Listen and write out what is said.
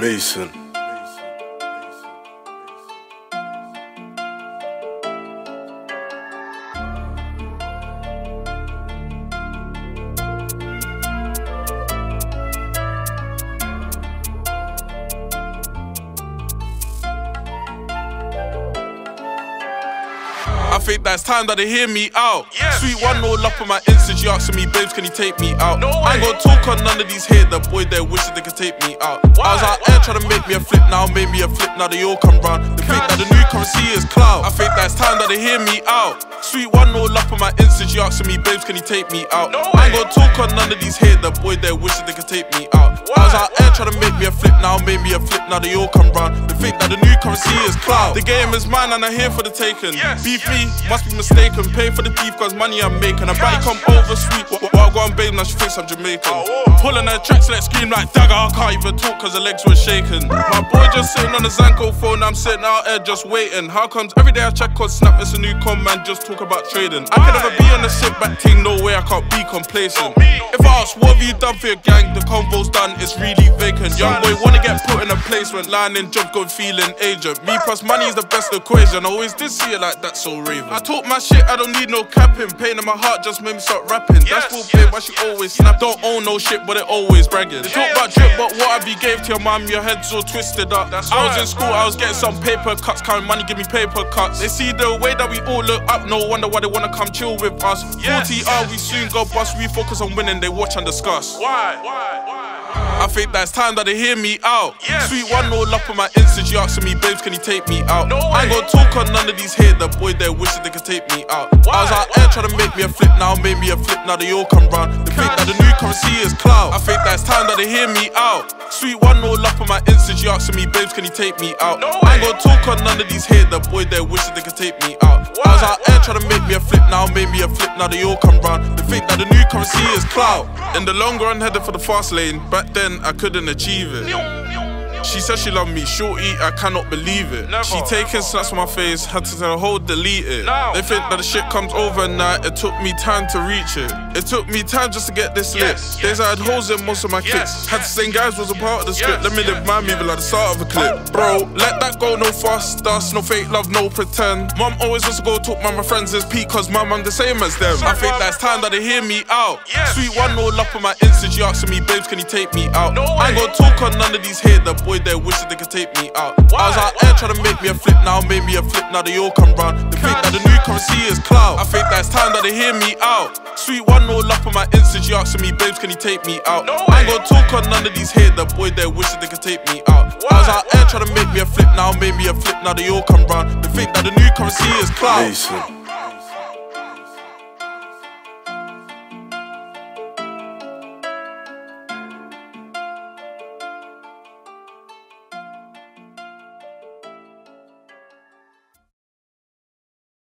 Mason. I think that's time that they hear me out. Yes, Sweet yes. one all up on my Insta, she asking me, babes, can you take me out? No I ain't gonna talk on none of these here, the boy there wishing they could take me out. I was out there trying to make me a flip now, made me a flip now, they all come round. They think that the new currency is clout. I think that's time that they hear me out. Sweet one all up on my Insta, she asking me, babes, can you take me out? No I ain't gonna talk on none of these here, the boy there wishing they could take me out. I was out there trying to make me a flip now, made me a flip now, they all come round. They think that the new currency is clout. The game is mine and I'm here for the taking. Yes, me, yes. Must be mistaken. Pay for the beef cause money I'm making. I bet come over sweet. While I go on babe, now she thinks I'm Jamaican. Pulling her tracks, let scream like dagger. I can't even talk cause her legs were shaking. My boy just sitting on the Zanco phone, I'm sitting out here just waiting. How comes every day I check on Snap, it's a new con man, just talk about trading. I can never be on the sit back thing, no way I can't be complacent. If I ask, what have you done for your gang? The convo's done, it's really vacant. Young boy wanna get put in a placement, landing job, good feeling agent. Me plus money is the best equation. I always did see it like that, so raven. I talk my shit, I don't need no capping. Pain in my heart just made me start rapping. That's full babe, why she always snap. Don't own no shit, but it always bragging. They talk about drip, but what have you gave to your mom? Your head's all twisted up. That's I was in school, I was getting some paper cuts, counting money, give me paper cuts. They see the way that we all look up, no wonder why they wanna come chill with us. 40 yes. R, we soon go bust. We focus on winning, they watch and discuss. Why? Why? Why? I think that's time that they hear me out. Yes, Sweet yes. one all up on my Insta, she asking me, babes, can you take me out? No I ain't gonna talk on none of these here, the boy there wishing they could take me out. Why? I was Why? out there trying to make me a flip now, made me a flip now, they all come round. They think that the new currency is clout. I think that's time that they hear me out. Sweet one all up on my Insta, she asking me, babes, can you take me out? No I ain't gonna talk on none of these here, the boy there wishing they could take me out. I was Why? out there trying to make me a flip now, made me a flip now, they all come round. They think that the new currency is clout. In the long run, headed for the fast lane. Back then, I couldn't achieve it. She said she loved me, shorty, I cannot believe it. Never, she taking snaps on my face, had to tell her, hold, delete it. No, they think no, that the shit comes overnight, it took me time to reach it. It took me time just to get this lit. Yes, Days I had holes in most of my Yes, kicks. Had to say guys was a part of the script. Yes, Let me live yes, my movie like the start of a clip. Bro, let that go, no fuss, dust, no fake love, no pretend. Mom always wants to go talk my, my friends is peak, cause mom, I'm the same as them. I think that's time that they hear me out. Yes, Sweet one all up on my Insta, she asking me, babes, can you take me out? No I ain't gonna talk on none of these here, the boy there wishing they could take me out. I was Why? out there trying to make me a flip now, made me a flip now, they all come round. They think that the new currency is clout. I think that's time that they hear me out. Sweet one all up on my Insta, she asking me, babes, can you take me out? No I ain't gonna talk on none of these here, the boy there wishing they could take me out. I was Why? out there trying to make me a flip now, made me a flip now, they all come round. They think that the new currency is clout. Mason.